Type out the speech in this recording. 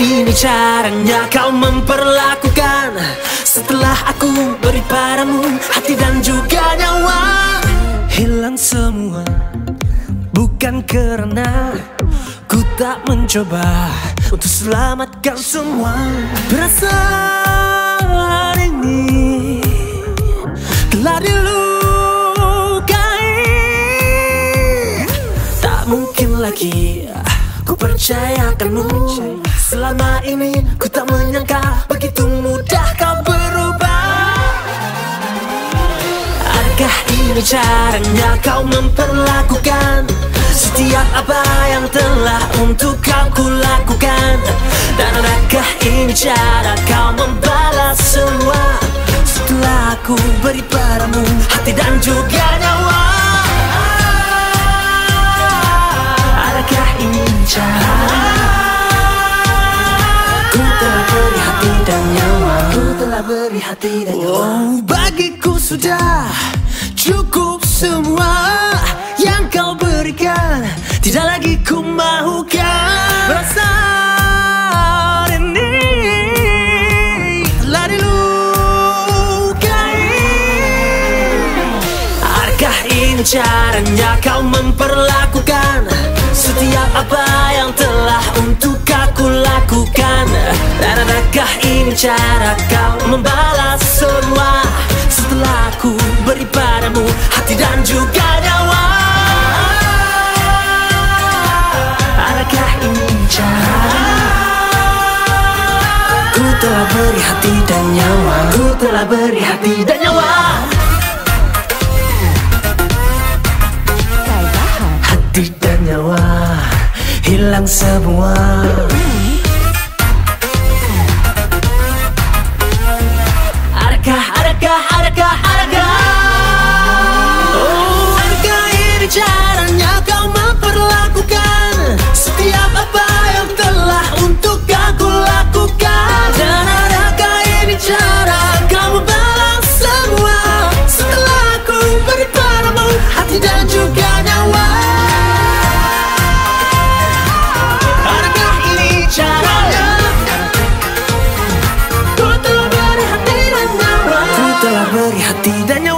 ini caranya kau memperlakukan? Setelah aku beri padamu hati dan juga nyawa. Hilang semua Bukan karena ku tak mencoba Untuk selamatkan semua ku percayakanmu. Selama ini ku tak menyangka begitu mudah kau berubah. Adakah ini caranya kau memperlakukan Setiap apa yang telah untuk kau kulakukan Dan adakah ini cara kau membalas semua Setelah aku beri padamu hati dan juga dan nyawa. Ku telah beri hati dan nyawa. Oh bagiku sudah cukup semua Yang kau berikan. Tidak lagi ku mahukan Perasaan ini. Telah dilukai Adakah ini caranya kau memperlakukan ini cara kau membalas semua. Setelah aku beri padamu hati dan juga nyawa. Adakah ini cara? Ku telah beri hati dan nyawa. Ku telah beri hati dan nyawa. Hati dan nyawa hilang semua then you